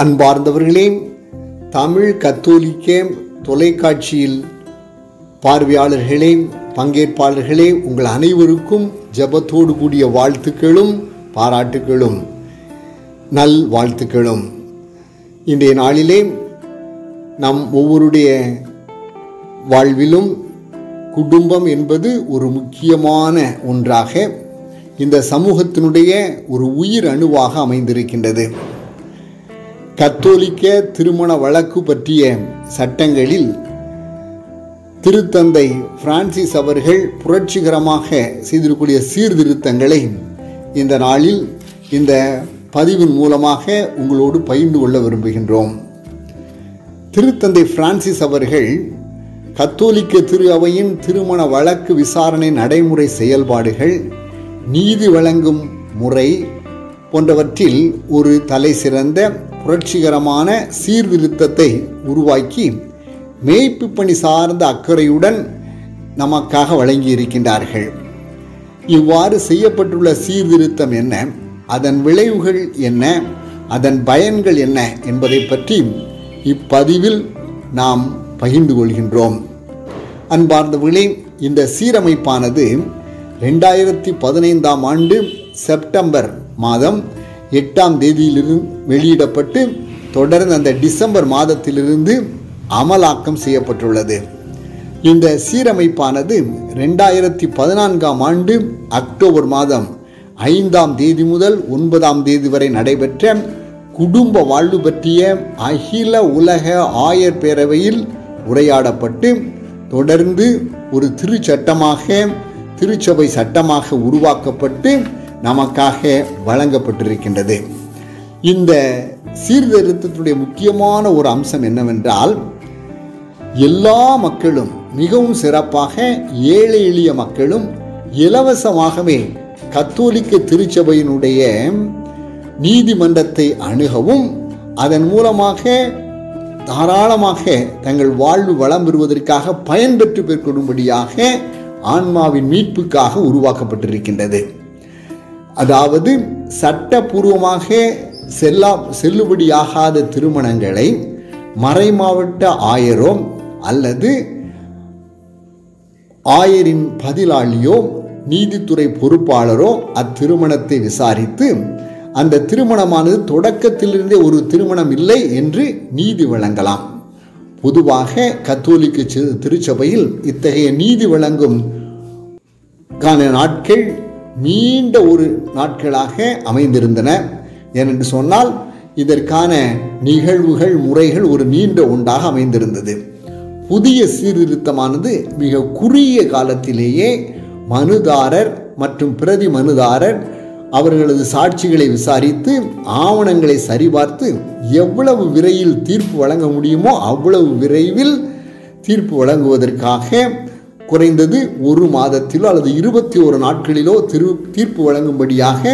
அன்பார்ந்தவர்களே தமிழ் கத்தோலிக்க தொலைக்காட்சியில் பார்வையாளர்களே பங்கேற்பாளர்களே உங்கள் அனைவருக்கும் ஜெபத்தோடு கூடிய வாழ்த்துக்களும் பாராட்டுக்களும் நல் வாழ்த்துக்களும். இன்றைய நாளிலே நம் ஒவ்வொருடைய வாழ்விலும் குடும்பம் என்பது ஒரு முக்கியமான ஒன்றாக இந்த சமூகத்தினுடைய ஒரு உயிர் அணுவாக அமைந்திருக்கின்றது. கத்தோலிக்க திருமண வழக்கு பற்றிய சட்டங்களில் திருத்தந்தை பிரான்சிஸ் அவர்கள் புரட்சிகரமாக செய்திருக்கூடிய சீர்திருத்தங்களை இந்த நாளில் இந்த பதிவின் மூலமாக உங்களோடு பகிர்ந்து கொள்ள விரும்புகின்றோம். திருத்தந்தை பிரான்சிஸ் அவர்கள் கத்தோலிக்க திரு அவையின் திருமண வழக்கு விசாரணை நடைமுறை செயல்பாடுகள் நீதி வழங்கும் முறை போன்றவற்றில் ஒரு தலை சிறந்த புரட்சிகரமான சீர்திருத்தத்தை உருவாக்கி மேய்ப்பு பணி சார்ந்த அக்கறையுடன் நமக்காக வழங்கி இருக்கின்றார்கள் இவ்வாறு செய்யப்பட்டுள்ள சீர்திருத்தம் என்ன? அதன் விளைவுகள் என்ன? அதன் பயன்கள் என்ன? என்பதை பற்றி இப்பதிவில் நாம் பகிர்ந்து கொள்கின்றோம். அன்பார்ந்தவர்களே இந்த சீரமைப்பானது ரெண்டாயிரத்தி பதினைந்தாம் ஆண்டு செப்டம்பர் மாதம் எட்டாம் தேதியிலிருந்து வெளியிடப்பட்டு தொடர்ந்து அந்த டிசம்பர் மாதத்திலிருந்து அமலாக்கம் செய்யப்பட்டுள்ளது. இந்த சீரமைப்பானது ரெண்டாயிரத்தி பதினான்காம் ஆண்டு அக்டோபர் மாதம் ஐந்தாம் தேதி முதல் ஒன்பதாம் தேதி வரை நடைபெற்ற குடும்ப வாழ்வு பற்றிய அகில உலக ஆயர் பேரவையில் உரையாடப்பட்டு தொடர்ந்து ஒரு திருச்சட்டமாக திருச்சபை சட்டமாக உருவாக்கப்பட்டு நமக்காக வழங்கப்பட்டிருக்கின்றது. இந்த சீர்திருத்தத்துடைய முக்கியமான ஒரு அம்சம் என்னவென்றால் எல்லா மக்களும் மிகவும் சிறப்பாக ஏழை எளிய மக்களும் இலவசமாகவே கத்தோலிக்க திருச்சபையினுடைய நீதிமன்றத்தை அணுகவும் அதன் மூலமாக தாராளமாக தங்கள் வாழ்வு வளம் பெறுவதற்காக பயன்பெற்று பெற்றுக்கொள்ளும்படியாக ஆன்மாவின் மீட்புக்காக உருவாக்கப்பட்டிருக்கின்றது. அதாவது சட்டபூர்வமாக செல்லா செல்லுபடியாகாத திருமணங்களை மறைமாவட்ட ஆயரோ அல்லது ஆயரின் பதிலாளியோ நீதித்துறை பொறுப்பாளரோ அத்திருமணத்தை விசாரித்து அந்த திருமணமானது தொடக்கத்திலிருந்தே ஒரு திருமணம் இல்லை என்று நீதி வழங்கலாம். பொதுவாக கத்தோலிக்க திருச்சபையில் இத்தகைய நீதி வழங்கும் நாட்கள் நீண்ட ஒரு நாட்களாக அமைந்திருந்தன. ஏனென்று சொன்னால் இதற்கான நிகழ்வுகள் முறைகள் ஒரு நீண்ட ஒன்றாக அமைந்திருந்தது. புதிய சீர்திருத்தமானது மிக குறுகிய காலத்திலேயே மனுதாரர் மற்றும் பிரதி மனுதாரர் அவர்களது சாட்சிகளை விசாரித்து ஆவணங்களை சரிபார்த்து எவ்வளவு விரைவில் தீர்ப்பு வழங்க முடியுமோ அவ்வளவு விரைவில் தீர்ப்பு வழங்குவதற்காக குறைந்தது ஒரு மாதத்திலோ அல்லது இருபத்தி ஒரு நாட்களிலோ திரு தீர்ப்பு வழங்கும்படியாக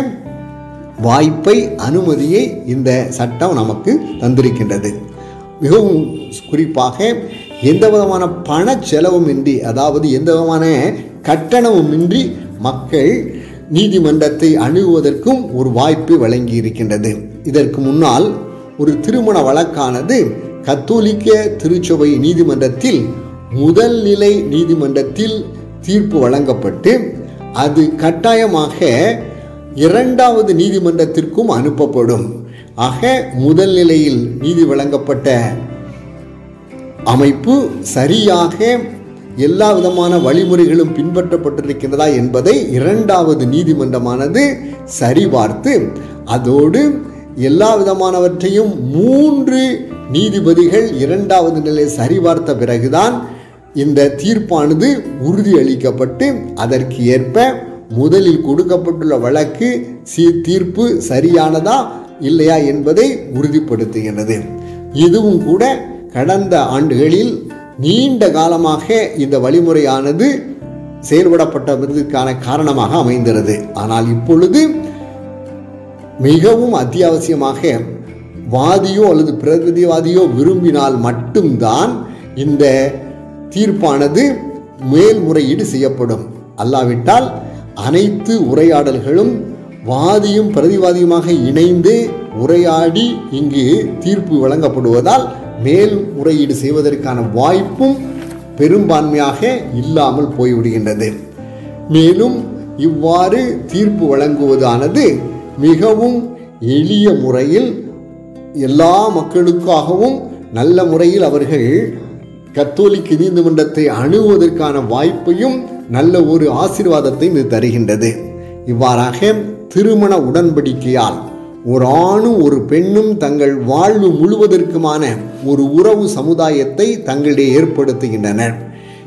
வாய்ப்பை அனுமதியை இந்த சட்டம் நமக்கு தந்திருக்கின்றது. மிகவும் குறிப்பாக எந்த விதமான பண செலவும் இன்றி அதாவது எந்த விதமான கட்டணமும் இன்றி மக்கள் நீதிமன்றத்தை அணுகுவதற்கும் ஒரு வாய்ப்பு வழங்கி இருக்கின்றது இதற்கு முன்னால் ஒரு திருமண வழக்கானது கத்தோலிக்க திருச்சபை நீதிமன்றத்தில் முதல் நிலை நீதிமன்றத்தில் தீர்ப்பு வழங்கப்பட்டு அது கட்டாயமாக இரண்டாவது நீதிமன்றத்திற்கும் அனுப்பப்படும். ஆக முதல் நிலையில் நீதி வழங்கப்பட்ட அமைப்பு சரியாக எல்லா விதமான வழிமுறைகளும் பின்பற்றப்பட்டிருக்கின்றதா என்பதை இரண்டாவது நீதிமன்றமானது சரிபார்த்து அதோடு எல்லா விதமானவற்றையும் மூன்று நீதிபதிகள் இரண்டாவது நிலையை சரிபார்த்த பிறகுதான் இந்த தீர்ப்பானது உறுதியளிக்கப்பட்டு அதற்கு ஏற்ப முதலில் கொடுக்கப்பட்டுள்ள வழக்கு சீ தீர்ப்பு சரியானதா இல்லையா என்பதை உறுதிப்படுத்துகிறது இதுவும் கூட கடந்த ஆண்டுகளில் நீண்ட காலமாக இந்த வழிமுறையானது செயல்படப்பட்டதற்கான காரணமாக அமைந்திருந்தது. ஆனால் இப்பொழுது மிகவும் அத்தியாவசியமாக வாதியோ அல்லது பிரதிவாதியோ விரும்பினால் மட்டும்தான் இந்த தீர்ப்பானது மேல்முறையீடு செய்யப்படும். அல்லாவிட்டால் அனைத்து உரையாடல்களும் வாதியும் பிரதிவாதியுமாக இணைந்து உரையாடி இங்கு தீர்ப்பு வழங்கப்படுவதால் மேல் முறையீடு செய்வதற்கான வாய்ப்பும் பெரும்பான்மையாக இல்லாமல் போய்விடுகின்றது. மேலும் இவ்வாறு தீர்ப்பு வழங்குவதானது மிகவும் எளிய முறையில் எல்லா மக்களுக்காகவும் நல்ல முறையில் அவர்கள் கத்தோலிக்க நீதிமன்றத்தை அணுகுவதற்கான வாய்ப்பையும் நல்ல ஒரு ஆசீர்வாதத்தையும் இது தருகின்றது. இவ்வாறாக திருமண உடன்படிக்கையால் ஒரு ஆணும் ஒரு பெண்ணும் தங்கள் வாழ்வு முழுவதற்குமான ஒரு உறவு சமுதாயத்தை தங்களிடையே ஏற்படுத்துகின்றனர்.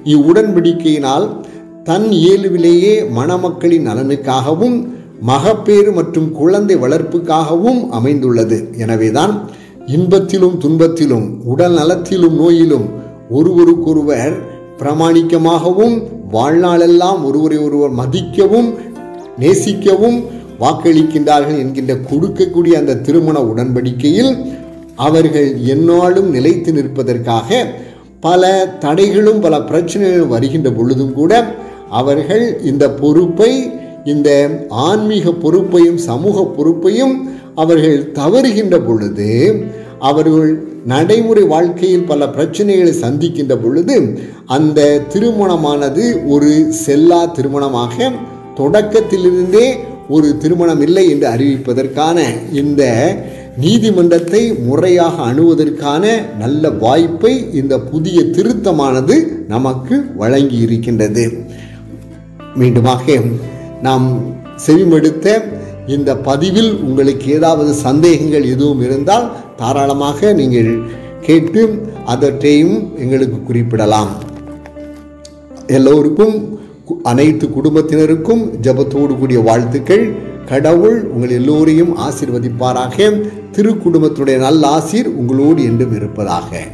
இவ்வுடன்படிக்கையினால் தன் இயல்பிலேயே மணமக்களின் நலனுக்காகவும் மகப்பேறு மற்றும் குழந்தை வளர்ப்புக்காகவும் அமைந்துள்ளது. எனவேதான் இன்பத்திலும் துன்பத்திலும் உடல் நலத்திலும் நோயிலும் ஒருவருக்கொருவர் பிரமாணிக்கமாகவும் வாழ்நாளெல்லாம் ஒருவரை ஒருவர் மதிக்கவும் நேசிக்கவும் வாக்களிக்கின்றார்கள் என்கின்ற கொடுக்கக்கூடிய அந்த திருமண உடன்படிக்கையில் அவர்கள் எந்நாளும் நிலைத்து நிற்பதற்காக பல தடைகளும் பல பிரச்சனைகளும் வருகின்ற பொழுதும் கூட அவர்கள் இந்த பொறுப்பை இந்த ஆன்மீக பொறுப்பையும் சமூக பொறுப்பையும் அவர்கள் தவறுகின்ற பொழுது அவர்கள் நடைமுறை வாழ்க்கையில் பல பிரச்சனைகளை சந்திக்கின்ற பொழுது அந்த திருமணமானது ஒரு செல்லா திருமணமாக தொடக்கத்திலிருந்தே ஒரு திருமணம் இல்லை என்று அறிவிப்பதற்கான இந்த நீதிமன்றத்தை முறையாக அணுவதற்கான நல்ல வாய்ப்பை இந்த புதிய திருத்தமானது நமக்கு வழங்கி இருக்கின்றது மீண்டுமாக நாம் செவிமடுத்த இந்த பதிவில் உங்களுக்கு ஏதாவது சந்தேகங்கள் எதுவும் இருந்தால் தாராளமாக நீங்கள் கேட்டு அதற்றையும் எங்களுக்கு குறிப்பிடலாம். எல்லோருக்கும் கு- அனைத்து குடும்பத்தினருக்கும் ஜெபத்தோடு கூடிய வாழ்த்துக்கள். கடவுள் உங்கள் எல்லோரையும் ஆசிர்வதிப்பாராக. திருக்குடும்பத்துடைய நல்ல ஆசீர் உங்களோடு என்றும் இருப்பதாக.